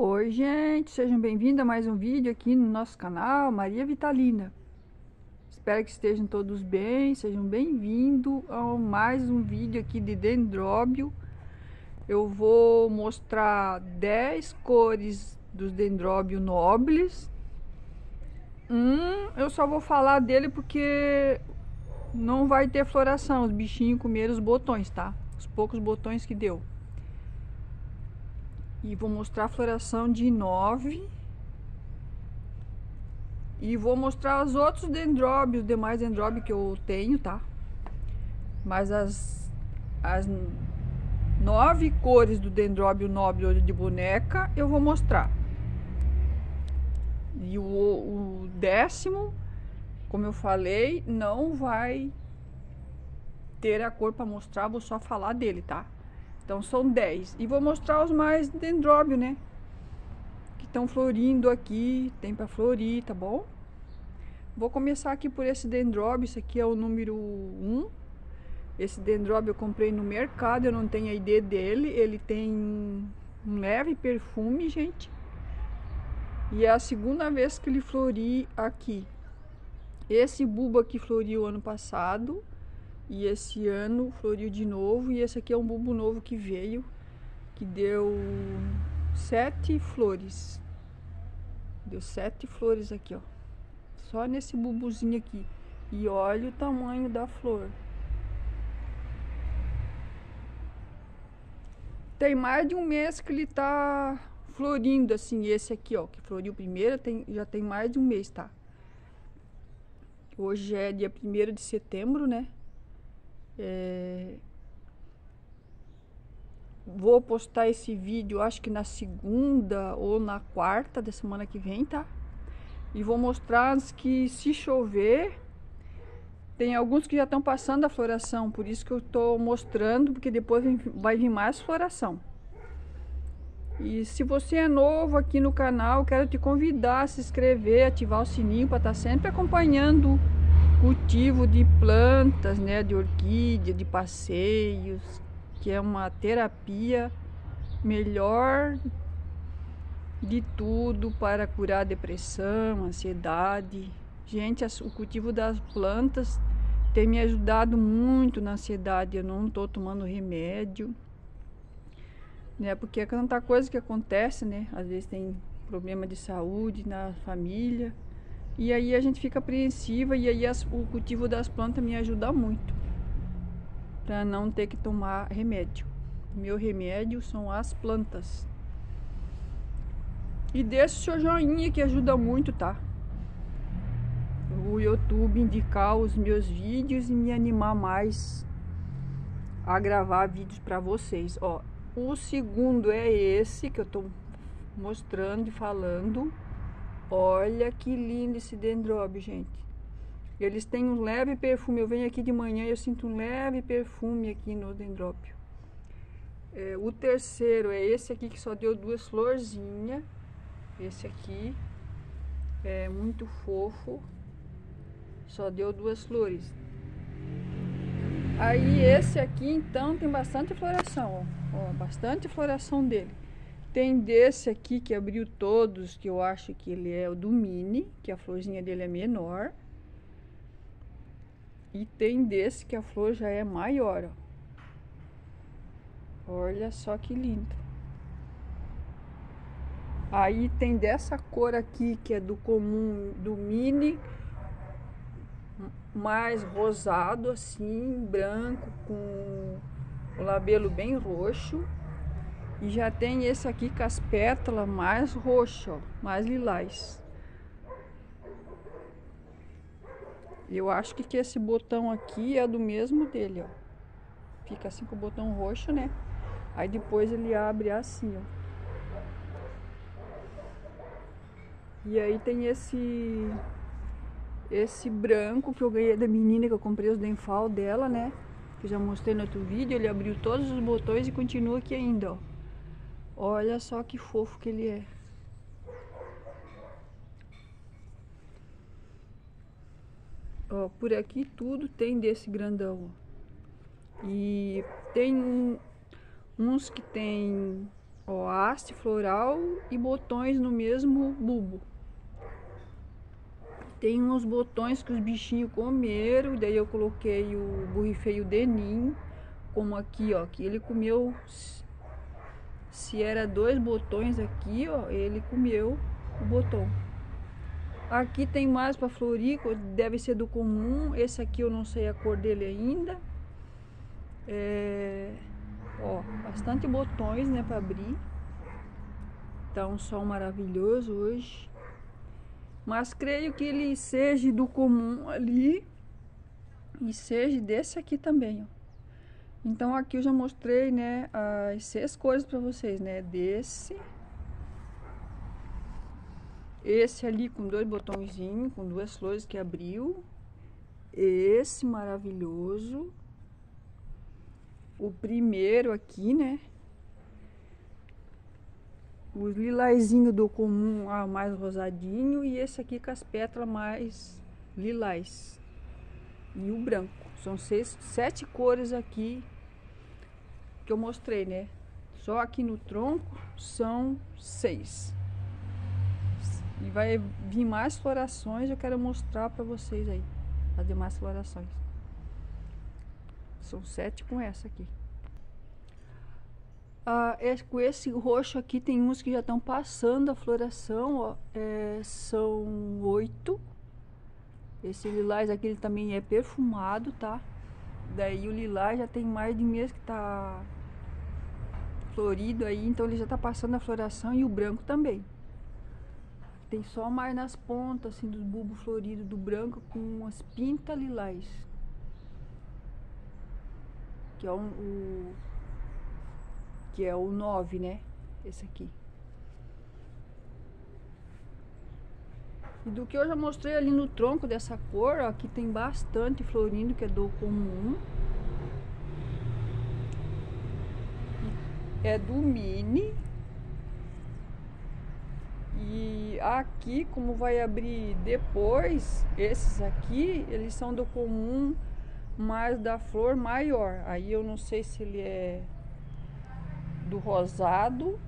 Oi gente, sejam bem-vindos a mais um vídeo aqui no nosso canal Maria Vitalina. Espero que estejam todos bem, sejam bem-vindos a mais um vídeo aqui de dendróbio. Eu vou mostrar 10 cores dos dendróbio nobles Um, eu só vou falar dele porque não vai ter floração, os bichinhos comeram os botões, tá? Os poucos botões que deu e vou mostrar a floração de nove. E vou mostrar os outros dendróbios, demais dendróbios que eu tenho, tá? Mas as, as nove cores do dendróbio nobre olho de boneca eu vou mostrar. E o, o décimo, como eu falei, não vai ter a cor para mostrar, vou só falar dele, tá? Então são 10. E vou mostrar os mais dendróbio, né? Que estão florindo aqui. Tem para florir, tá bom? Vou começar aqui por esse dendróbio. Esse aqui é o número 1. Esse dendróbio eu comprei no mercado. Eu não tenho a ID dele. Ele tem um leve perfume, gente. E é a segunda vez que ele flori aqui. Esse bulbo aqui floriu ano passado. E esse ano floriu de novo. E esse aqui é um bulbo novo que veio. Que deu sete flores. Deu sete flores aqui, ó. Só nesse bulbozinho aqui. E olha o tamanho da flor. Tem mais de um mês que ele tá florindo, assim, esse aqui, ó, que floriu primeiro, tem, já tem mais de um mês, tá? Hoje é dia 1 de setembro, né? É... Vou postar esse vídeo, acho que na segunda ou na quarta da semana que vem, tá? E vou mostrar que se chover, tem alguns que já estão passando a floração, por isso que eu estou mostrando, porque depois vai vir mais floração. E se você é novo aqui no canal, quero te convidar a se inscrever, ativar o sininho para estar tá sempre acompanhando cultivo de plantas, né, de orquídea, de passeios, que é uma terapia melhor de tudo para curar depressão, ansiedade. Gente, o cultivo das plantas tem me ajudado muito na ansiedade. Eu não estou tomando remédio, né? Porque é tanta coisa que acontece, né? Às vezes tem problema de saúde na família. E aí a gente fica apreensiva e aí as, o cultivo das plantas me ajuda muito. Para não ter que tomar remédio. Meu remédio são as plantas. E deixa o seu joinha que ajuda muito, tá? O YouTube indicar os meus vídeos e me animar mais a gravar vídeos para vocês. Ó, o segundo é esse que eu tô mostrando e falando. Olha que lindo esse dendróbio, gente. Eles têm um leve perfume. Eu venho aqui de manhã e eu sinto um leve perfume aqui no dendróbio. É, o terceiro é esse aqui que só deu duas florzinhas. Esse aqui é muito fofo. Só deu duas flores. Aí esse aqui então tem bastante floração, ó, ó bastante floração dele. Tem desse aqui que abriu todos, que eu acho que ele é o do mini, que a florzinha dele é menor. E tem desse que a flor já é maior, ó. Olha só que lindo. Aí tem dessa cor aqui, que é do comum, do mini, mais rosado assim, branco, com o labelo bem roxo. E já tem esse aqui com as pétalas mais roxo, mais lilás. Eu acho que, que esse botão aqui é do mesmo dele, ó. Fica assim com o botão roxo, né? Aí depois ele abre assim, ó. E aí tem esse esse branco que eu ganhei da menina que eu comprei os denfal dela, né? Que eu já mostrei no outro vídeo, ele abriu todos os botões e continua aqui ainda, ó. Olha só que fofo que ele é. Ó, por aqui tudo tem desse grandão. E tem uns que tem Ó, haste floral e botões no mesmo bulbo. Tem uns botões que os bichinhos comeram, daí eu coloquei o borrifeio denim, como aqui, ó, que ele comeu, se era dois botões aqui, ó, ele comeu o botão. Aqui tem mais para florir, deve ser do comum, esse aqui eu não sei a cor dele ainda. É... Ó, bastante botões, né, para abrir. Tá um sol maravilhoso hoje. Mas creio que ele seja do comum ali e seja desse aqui também, ó. Então aqui eu já mostrei, né, as seis cores para vocês, né, desse. Esse ali com dois botõezinhos, com duas flores que abriu. Esse maravilhoso o primeiro aqui, né? Os lilazinho do comum, ah, mais rosadinho, e esse aqui com as pétalas mais lilás. E o branco. São seis, sete cores aqui que eu mostrei, né? Só aqui no tronco são seis. E vai vir mais florações, eu quero mostrar para vocês aí as demais florações. São sete com essa aqui. Ah, é, com esse roxo aqui tem uns que já estão passando a floração, ó, é, são oito. Esse lilás aqui ele também é perfumado, tá? Daí o lilás já tem mais de mês que tá florido aí, então ele já tá passando a floração e o branco também. Tem só mais nas pontas assim do bulbo florido do branco com as pintas lilás que é o, o que é o 9, né? Esse aqui. E do que eu já mostrei ali no tronco dessa cor, ó, aqui tem bastante florindo, que é do comum. É do mini. E aqui, como vai abrir depois, esses aqui, eles são do comum mas da flor maior. Aí eu não sei se ele é do rosado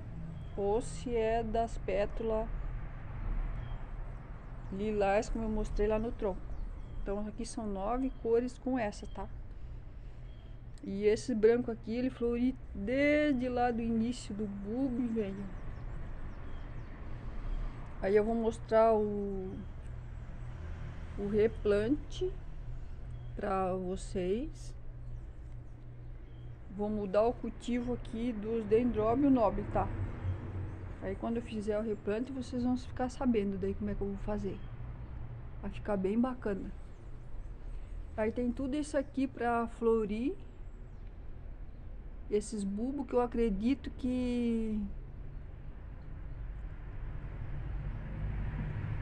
ou se é das pétalas lilás, como eu mostrei lá no tronco. Então aqui são nove cores com essa, tá? E esse branco aqui, ele flori desde lá do início do bulbo veio. Aí eu vou mostrar o, o replante para vocês. Vou mudar o cultivo aqui dos dendróbio nobre, tá? Aí quando eu fizer o replante, vocês vão ficar sabendo daí como é que eu vou fazer. Vai ficar bem bacana. Aí tem tudo isso aqui para florir. Esses bulbos que eu acredito que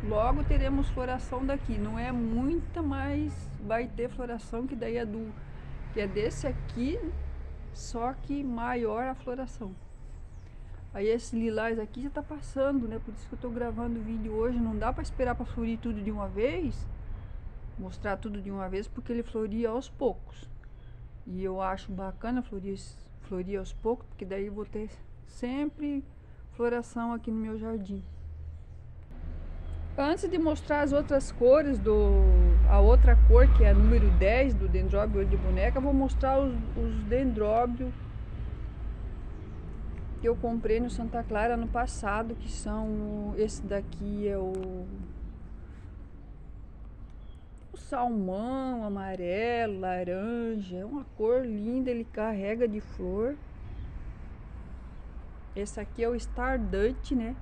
logo teremos floração daqui. Não é muita, mas vai ter floração que daí é do que é desse aqui, só que maior a floração. Aí esse lilás aqui já tá passando, né? Por isso que eu tô gravando o vídeo hoje. Não dá para esperar para florir tudo de uma vez, mostrar tudo de uma vez, porque ele floria aos poucos. E eu acho bacana florir, florir aos poucos, porque daí eu vou ter sempre floração aqui no meu jardim. Antes de mostrar as outras cores do a outra cor que é a número 10 do dendróbio de boneca, vou mostrar os, os dendróbios que eu comprei no Santa Clara no passado, que são esse daqui é o salmão, amarelo, laranja, é uma cor linda, ele carrega de flor. Esse aqui é o Stardust, né?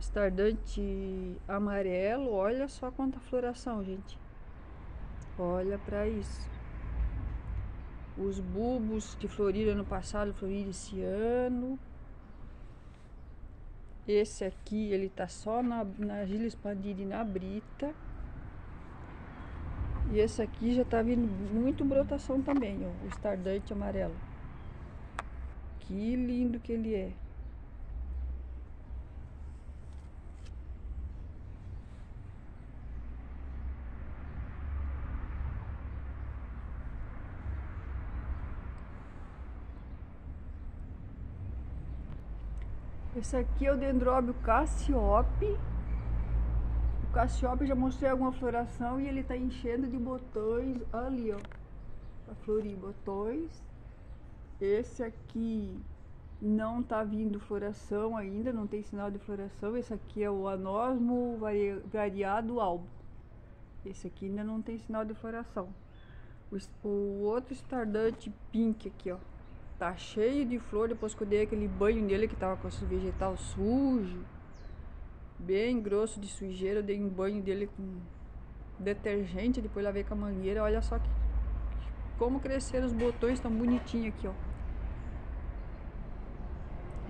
Estardante amarelo, olha só quanta floração, gente. Olha para isso. Os bulbos que floriram ano passado, floriram esse ano. Esse aqui, ele tá só na, na gila expandida e na brita. E esse aqui já tá vindo muito brotação também, ó, o estardante amarelo. Que lindo que ele é. Esse aqui é o dendróbio cassiope. O cassiope já mostrei alguma floração e ele tá enchendo de botões ali, ó. Pra florir botões. Esse aqui não tá vindo floração ainda, não tem sinal de floração. Esse aqui é o anosmo variado albo. Esse aqui ainda não tem sinal de floração. O, o outro estardante pink aqui, ó. Tá cheio de flor depois que eu dei aquele banho nele que tava com esse vegetal sujo. Bem grosso de sujeira. Eu dei um banho dele com detergente, depois lavei com a mangueira. Olha só que, como cresceram os botões tão bonitinhos aqui, ó.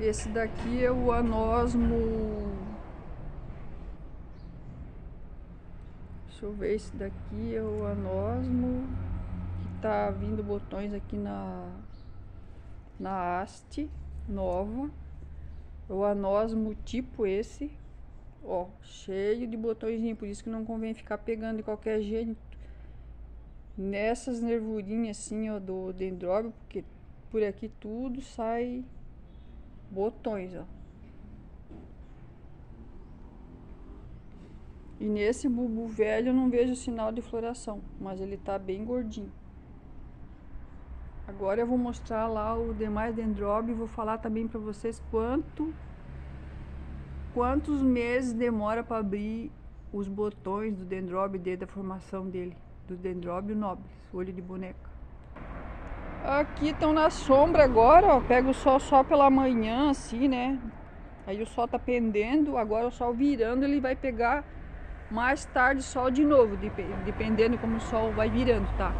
Esse daqui é o anosmo. Deixa eu ver, esse daqui é o anosmo que tá vindo botões aqui na na haste nova. O anosmo tipo esse, ó, cheio de botõezinho, por isso que não convém ficar pegando de qualquer jeito nessas nervurinhas assim, ó, do dendróbio, porque por aqui tudo sai botões, ó. E nesse bulbo velho eu não vejo sinal de floração, mas ele tá bem gordinho. Agora eu vou mostrar lá o demais dendróbio e vou falar também para vocês quanto quantos meses demora para abrir os botões do dendróbio desde a formação dele, do dendróbio nobis, olho de boneca. Aqui estão na sombra agora, ó, pega o sol só pela manhã assim, né? Aí o sol tá pendendo, agora o sol virando, ele vai pegar mais tarde sol de novo, dependendo como o sol vai virando, tá?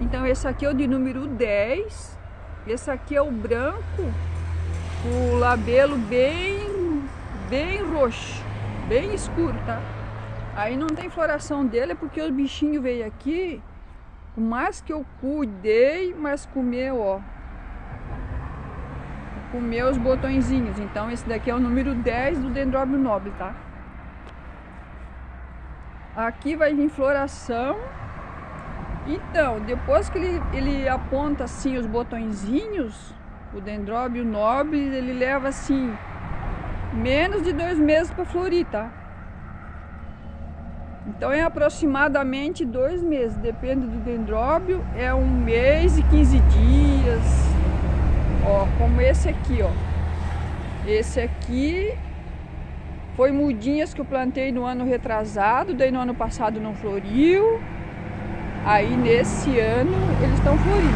Então esse aqui é o de número 10. Esse aqui é o branco, o labelo bem, bem roxo, bem escuro, tá? Aí não tem floração dele, é porque o bichinho veio aqui, o mais que eu cuidei, mas comeu, ó. Comeu os botõezinhos. Então esse daqui é o número 10 do dendróbio nobre, tá? Aqui vai vir floração então, depois que ele, ele aponta assim os botõezinhos, o dendróbio nobre, ele leva assim menos de dois meses para florir, tá? Então é aproximadamente dois meses, depende do dendróbio, é um mês e 15 dias. Ó, como esse aqui, ó. Esse aqui foi mudinhas que eu plantei no ano retrasado, daí no ano passado não floriu. Aí nesse ano eles estão florindo.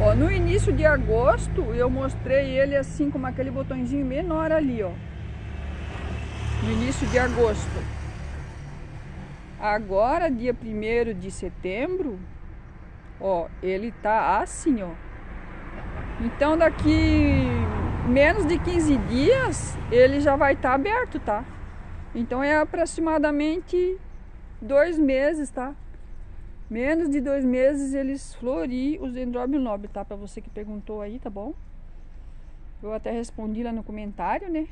Ó. ó. No início de agosto eu mostrei ele assim com aquele botãozinho menor ali, ó. No início de agosto. Agora, dia 1 de setembro, ó, ele tá assim, ó. Então daqui menos de 15 dias ele já vai estar tá aberto, tá? Então é aproximadamente dois meses, tá? Menos de dois meses eles florir os dendróbio nobre, tá? Pra você que perguntou aí, tá bom? Eu até respondi lá no comentário, né?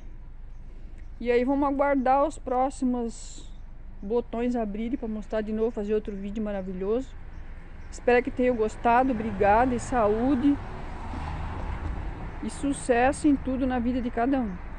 E aí vamos aguardar os próximos botões abrirem para mostrar de novo, fazer outro vídeo maravilhoso. Espero que tenham gostado, obrigada e saúde e sucesso em tudo na vida de cada um.